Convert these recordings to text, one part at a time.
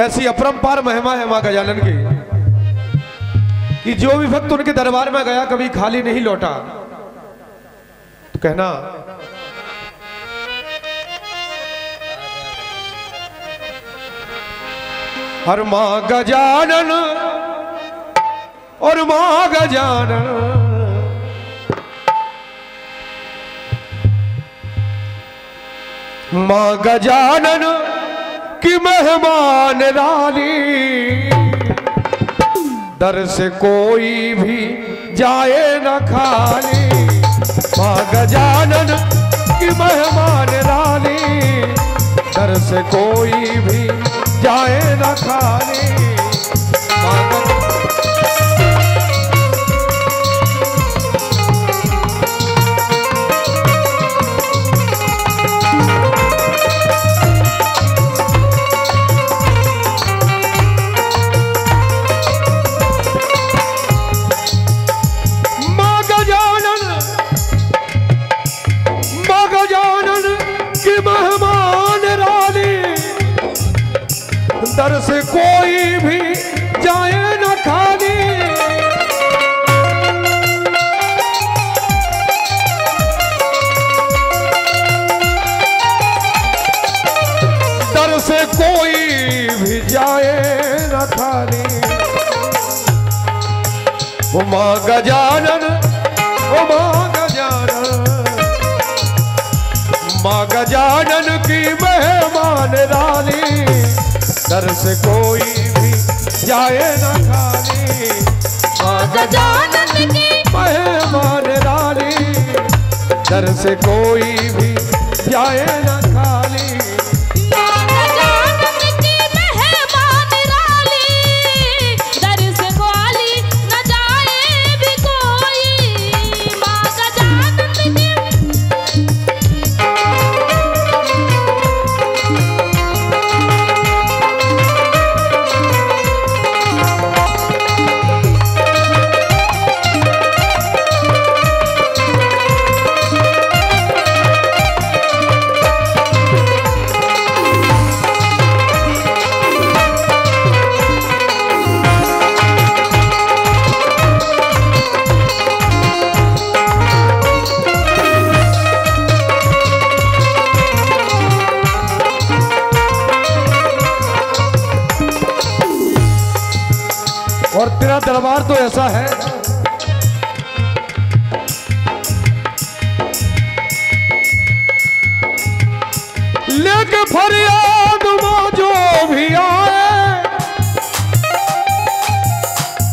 ऐसी अपरंपार महिमा है माँ गजानन की, कि जो भी भक्त उनके दरबार में गया, कभी खाली नहीं लौटा। तो कहना, हर माँ गजानन, और माँ गजानन माँ गजानन की मेहमान रानी। दर से कोई भी जाए न खाली। माँ गजानन की मेहमान रानी। दर से कोई भी जाए न खाली। ओ माँ गजानन ओ माँ गजानन। माँ गजानन की मेहमान रानी दर से कोई भी जाए न खाली माँ गजानन की मेहमान रानी दर से कोई भी जाए न और तेरा दरबार तो ऐसा है। लेके फरियाद जो भी आए,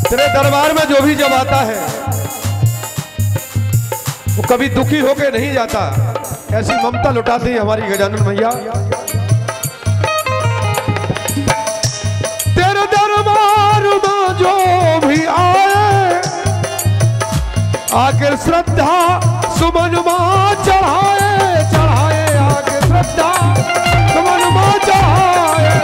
तेरे दरबार में जो भी जब आता है, वो कभी दुखी होके नहीं जाता। ऐसी ममता लुटाती हमारी गजानन भैया। में जो भी आए आकर श्रद्धा सुमन माँ चढ़ाए चढ़ाए आकर श्रद्धा सुमन माँ चढ़ाए।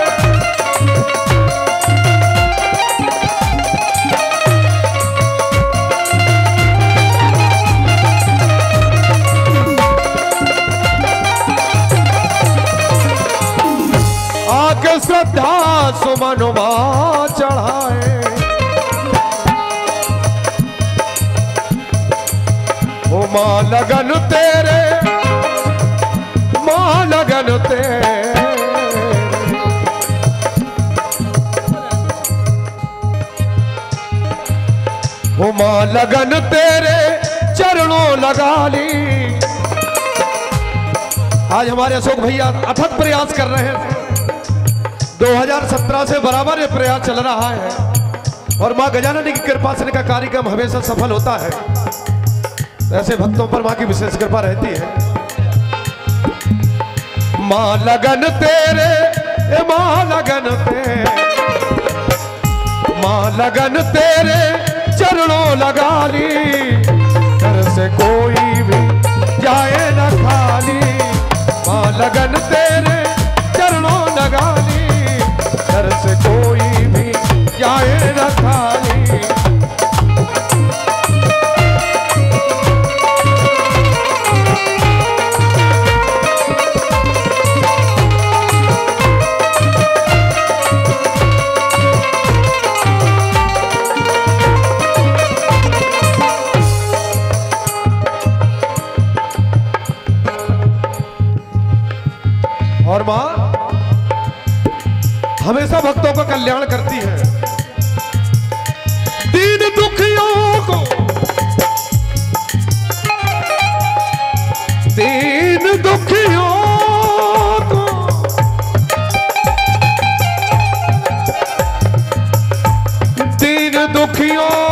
सुमन माँ लगन तेरे माँ लगन तेरे। वो माँ लगन तेरे चरणों लगा ली। आज हमारे अशोक भैया अथक प्रयास कर रहे हैं। 2017 से बराबर ये प्रयास चल रहा है। और माँ गजानन की कृपा से इनका कार्यक्रम हमेशा सफल होता है। ऐसे भक्तों पर माँ की विशेष कृपा रहती है। माँ लगन तेरे माँ लगन तेरे। माँ लगन तेरे चरणों लगा ली। घर से कोई भी जाए न खाली। माँ लगन तेरे चरणों लगा ली। घर से कोई हमेशा भक्तों का कल्याण करती है। दीन दुखियों को। दीन दुखियों को। दीन दुखियों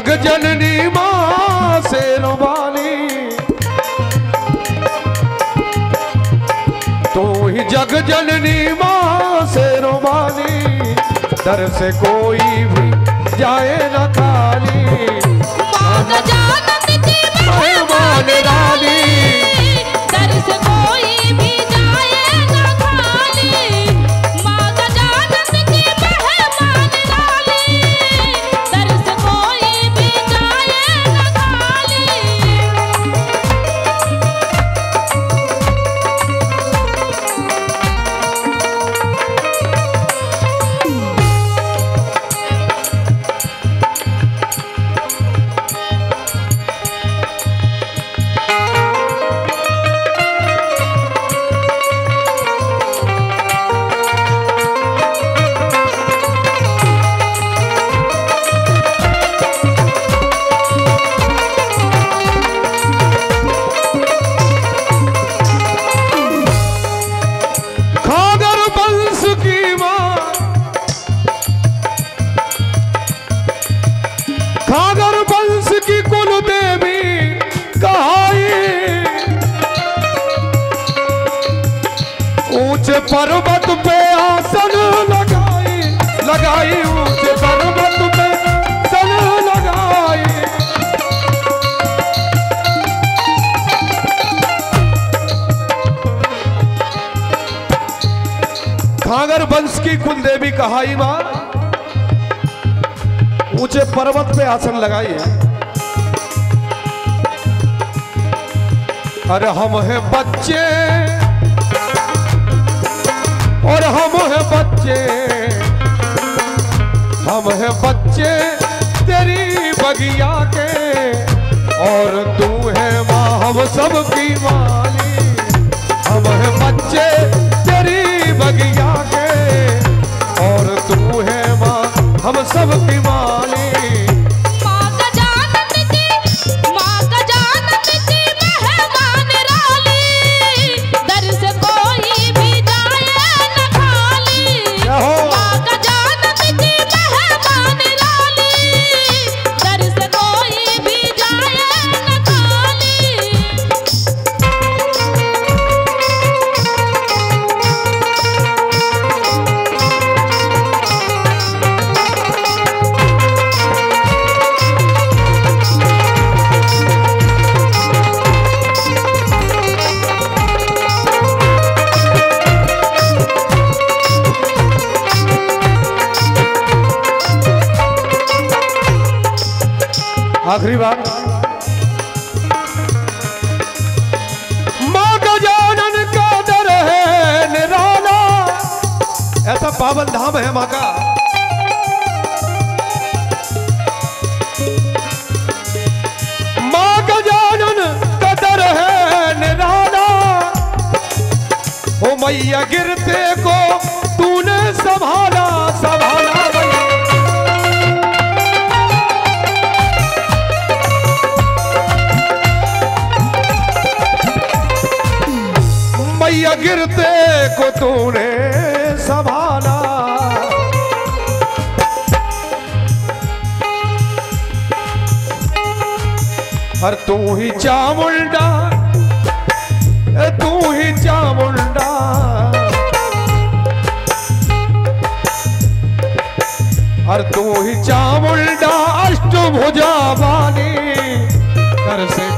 जग जननी माँ से रवानी तू ही जग जननी माँ से रोवानी दर से कोई भी जाए न खाली। माँ गजानन की मेहमान रानी ऊँचे पर्वत पे आसन लगाई लगाई ऊँचे पर्वत पे सन लगाई। खागर वंश की कुल देवी कहाई माँ ऊँचे पर्वत पे आसन लगाई। अरे हम हैं बच्चे। और हम हैं बच्चे। हम हैं बच्चे तेरी बगिया के। और तू है माँ, हम सब सबकी माली हम हैं बच्चे तेरी बगिया के। और तू है माँ, हम सब सबकी माली आखिरी बात माँ गजानन का दर है निराला। ऐसा पावन धाम है माँ का। माँ का दर है निराला। ओ मैया गिरते को तूने संभाला संभाला। गिरते को तूने संभाला। और तू ही चामुंडा तू ही चामुंडा। और तू ही चामुंडा अष्टभुजा वाली कर से